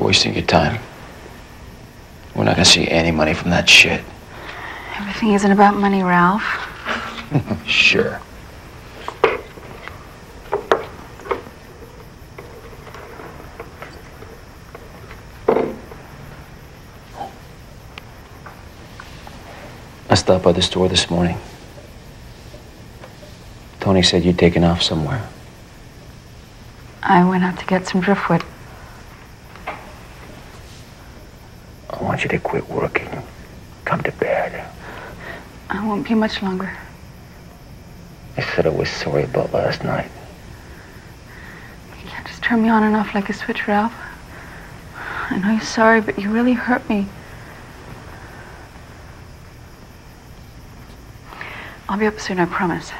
wasting your time. We're not gonna see any money from that shit. Everything isn't about money, Ralph. Sure. I stopped by the store this morning. Tony said you'd taken off somewhere. I went out to get some driftwood. I want you to quit working. Come to bed. I won't be much longer. I said I was sorry about last night. You can't just turn me on and off like a switch, Ralph. I know you're sorry, but you really hurt me. I'll be up soon, I promise.